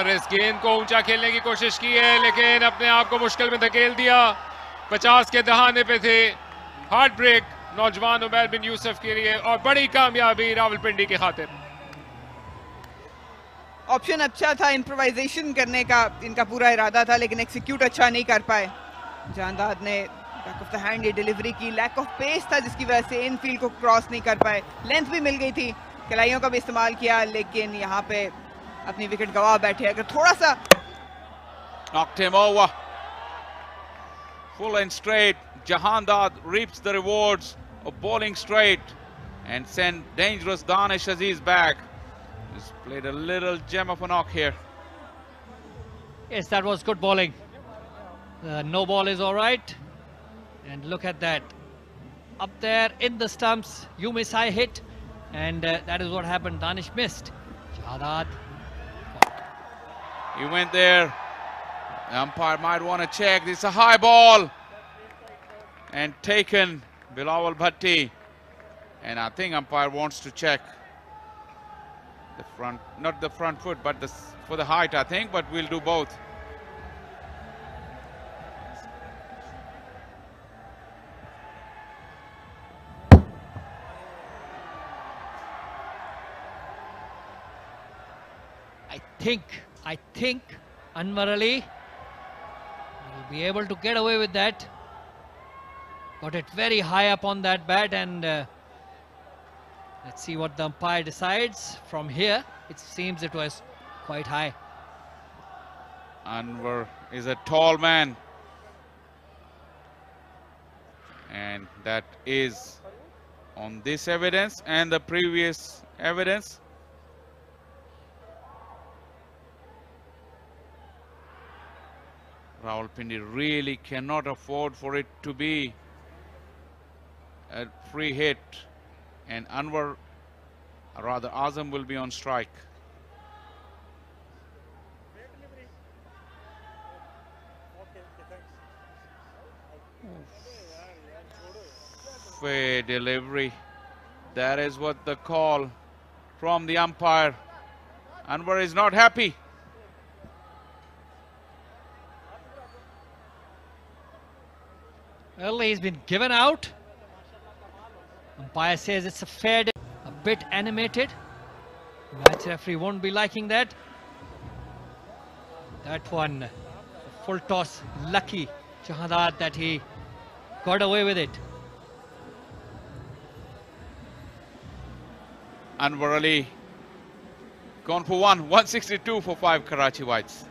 और इस गेंद को ऊँचा खेलने की कोशिश की है, लेकिन अपने आप को मुश्किल में धकेल दिया। पचास के दहाने पे थे। हार्ट ब्रेक नौजवान उमैर बिन यूसुफ के लिए और बड़ी कामयाबी रावलपिंडी की खातिर ऑप्शन अच्छा था इम्प्रोवाइजेशन करने का इनका पूरा इरादा था, लेकिन एक्सिक्यूट अच्छा नहीं कर पाए। जानदाद ने बैक ऑफ़ द हैंड ये डिलीवरी की। लैक ऑफ़ पेस था, जिसकी वजह से इन फ़ील्ड को क्रॉस नहीं कर पाए। लेंथ भी मिल गई थी। कलाइयों का भी इस्तेमाल किया, लेकिन यहाँ पे अपनी विकेट गवा बैठे अगर थोड़ा सा Knocked him over. Full and straight. Jahandad reaps the rewards of bowling straight and sent dangerous Danish Aziz back. He's played a little gem of a knock here. Yes, that was good bowling. The no ball is all right. And look at that. Up there in the stumps, you miss, I hit. And uh, that is what happened. Danish missed. Jadad. he went there. The umpire might want to check. This is a high ball. And taken Bilawal Bhatti. And I think umpire wants to check the front, not the front foot, but the, for the height, I think, but we'll do both. I think, I think Anwar Ali will be able to get away with that. Got it very high up on that bat and uh, let's see what the umpire decides. From here, it seems it was quite high. Anwar is a tall man. And that is on this evidence and the previous evidence. Rawalpindi really cannot afford for it to be a free hit. And Anwar, rather Azam will be on strike. Fair delivery. That is what the call from the umpire. Anwar is not happy. Well, he's been given out. Umpire says it's a fair, di- a bit animated. Match referee won't be liking that. That one, full toss, lucky Shahadat that he got away with it. Anwar Ali gone for one, 162 for five Karachi Whites.